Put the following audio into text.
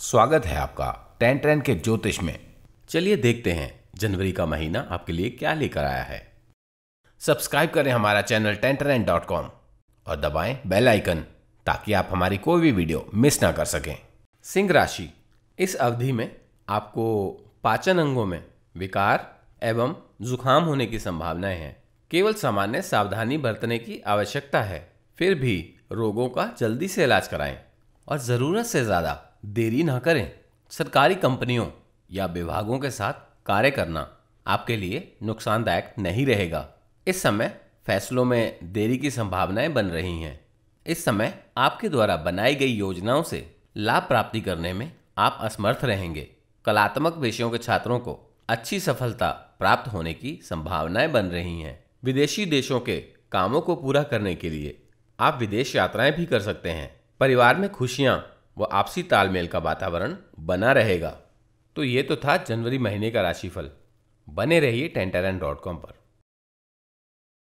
स्वागत है आपका टेन ट्रेन के ज्योतिष में। चलिए देखते हैं, जनवरी का महीना आपके लिए क्या लेकर आया है। सब्सक्राइब करें हमारा चैनल टेन डॉट कॉम और दबाएँ बेल आइकन, ताकि आप हमारी कोई भी वीडियो मिस ना कर सकें। सिंह राशि, इस अवधि में आपको पाचन अंगों में विकार एवं जुकाम होने की संभावनाएँ हैं। केवल सामान्य सावधानी बरतने की आवश्यकता है, फिर भी रोगों का जल्दी से इलाज कराएँ और ज़रूरत से ज़्यादा देरी ना करें। सरकारी कंपनियों या विभागों के साथ कार्य करना आपके लिए नुकसानदायक नहीं रहेगा। इस समय फैसलों में देरी की संभावनाएँ बन रही हैं। इस समय आपके द्वारा बनाई गई योजनाओं से लाभ प्राप्ति करने में आप असमर्थ रहेंगे। कलात्मक विषयों के छात्रों को अच्छी सफलता प्राप्त होने की संभावनाएँ बन रही हैं। विदेशी देशों के कामों को पूरा करने के लिए आप विदेश यात्राएँ भी कर सकते हैं। परिवार में खुशियाँ व आपसी तालमेल का वातावरण बना रहेगा। तो ये तो था जनवरी महीने का राशिफल। बने रहिए टेंटर पर।